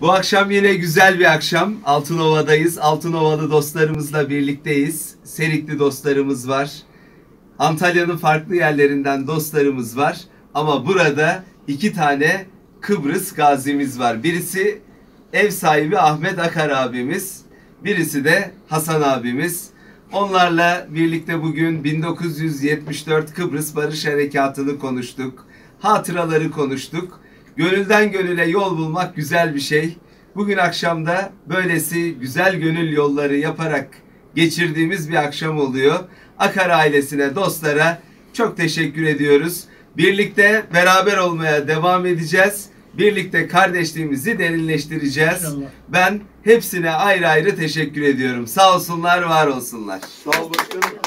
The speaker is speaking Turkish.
Bu akşam yine güzel bir akşam. Altınova'dayız. Altınovalı dostlarımızla birlikteyiz. Serikli dostlarımız var. Antalya'nın farklı yerlerinden dostlarımız var. Ama burada iki tane Kıbrıs gazimiz var. Birisi ev sahibi Ahmet Akar abimiz. Birisi de Hasan abimiz. Onlarla birlikte bugün 1974 Kıbrıs Barış Harekatı'nı konuştuk. Hatıraları konuştuk. Gönülden gönüle yol bulmak güzel bir şey. Bugün akşamda böylesi güzel gönül yolları yaparak geçirdiğimiz bir akşam oluyor. Akar ailesine, dostlara çok teşekkür ediyoruz. Birlikte beraber olmaya devam edeceğiz. Birlikte kardeşliğimizi derinleştireceğiz. İnşallah. Ben hepsine ayrı ayrı teşekkür ediyorum. Sağ olsunlar, var olsunlar. Sağ ol başkanım.